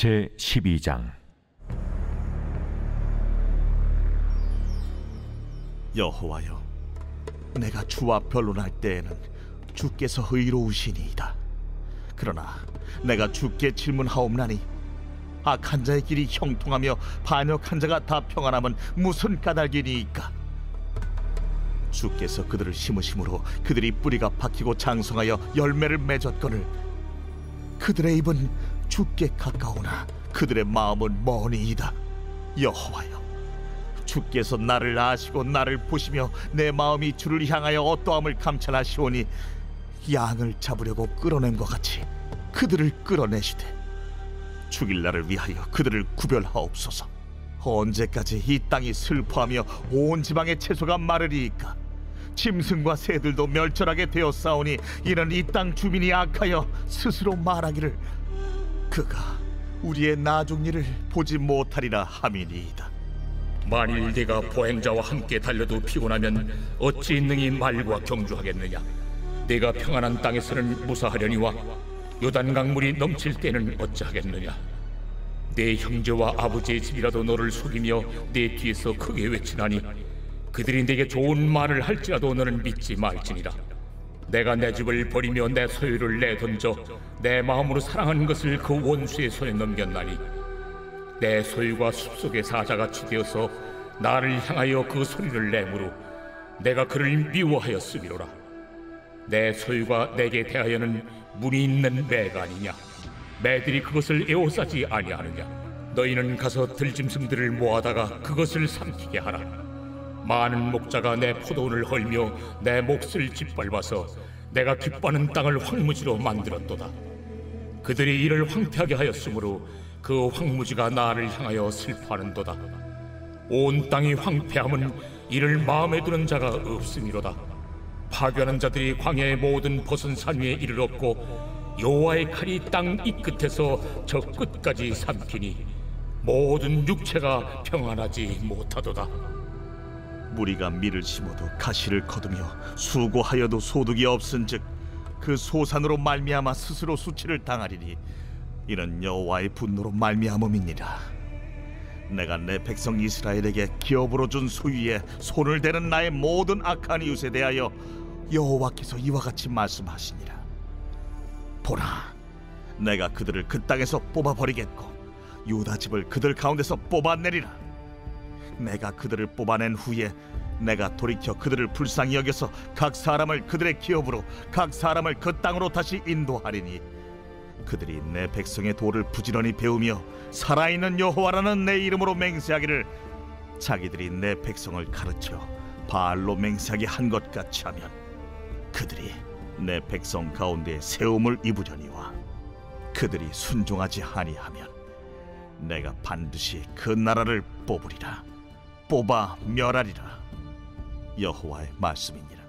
제 12장 여호와여, 내가 주와 변론할 때에는 주께서 의로우시니이다. 그러나 내가 주께 질문하옵나니 악한 자의 길이 형통하며 반역한 자가 다 평안함은 무슨 까닭이니이까? 주께서 그들을 심으심으로 그들이 뿌리가 박히고 장성하여 열매를 맺었거늘 그들의 입은 주께 가까우나 그들의 마음은 머니이다. 여호와여, 주께서 나를 아시고 나를 보시며 내 마음이 주를 향하여 어떠함을 감찰하시오니 양을 잡으려고 끌어낸 것 같이 그들을 끌어내시되 죽일 날을 위하여 그들을 구별하옵소서 언제까지 이 땅이 슬퍼하며 온 지방의 채소가 마르리이까 짐승과 새들도 멸절하게 되었사오니 이는 이 땅 주민이 악하여 스스로 말하기를 그가 우리의 나중 일을 보지 못하리라 함이니이다. 만일 네가 보행자와 함께 달려도 피곤하면 어찌 능히 말과 경주하겠느냐? 네가 평안한 땅에서는 무사하려니와 요단 강 물이 넘칠 때는 어찌하겠느냐? 내 형제와 아버지의 집이라도 너를 속이며 내 뒤에서 크게 외치나니 그들이 내게 좋은 말을 할지라도 너는 믿지 말지니라 내가 내 집을 버리며 내 소유를 내던져 내 마음으로 사랑하는 것을 그 원수의 손에 넘겼나니 내 소유가 숲속의 사자같이 되어서 나를 향하여 그 소리를 내므로 내가 그를 미워하였음이로라. 내 소유가 내게 대하여는 문이 있는 매가 아니냐? 매들이 그것을 에워싸지 아니하느냐? 너희는 가서 들짐승들을 모아다가 그것을 삼키게 하라 많은 목자가 내 포도원을 헐며 내 몫을 짓밟아서 내가 기뻐하는 땅을 황무지로 만들었도다 그들이 이를 황폐하게 하였으므로 그 황무지가 나를 향하여 슬퍼하는도다. 온 땅이 황폐함은 이를 마음에 두는 자가 없음이로다. 파괴하는 자들이 광야의 모든 벗은 산 위에 이를 얻고 여호와의 칼이 땅 이 끝에서 저 끝까지 삼키니 모든 육체가 평안하지 못하도다. 무리가 밀을 심어도 가시를 거두며 수고하여도 소득이 없은즉 그 소산으로 말미암아 스스로 수치를 당하리니 이는 여호와의 분노로 말미암음이니라. 내가 내 백성 이스라엘에게 기업으로 준 소유에 손을 대는 나의 모든 악한 이웃에 대하여 여호와께서 이와 같이 말씀하시니라. 보라 내가 그들을 그 땅에서 뽑아 버리겠고 유다 집을 그들 가운데서 뽑아내리라 내가 그들을 뽑아낸 후에 내가 돌이켜 그들을 불쌍히 여겨서 각 사람을 그들의 기업으로 각 사람을 그 땅으로 다시 인도하리니 그들이 내 백성의 도를 부지런히 배우며 살아있는 여호와라는 내 이름으로 맹세하기를 자기들이 내 백성을 가르쳐 바알로 맹세하게 한 것 같이 하면 그들이 내 백성 가운데 세움을 입으려니와 그들이 순종하지 아니하면 내가 반드시 그 나라를 뽑으리라 뽑아 멸하리라. 여호와의 말씀이니라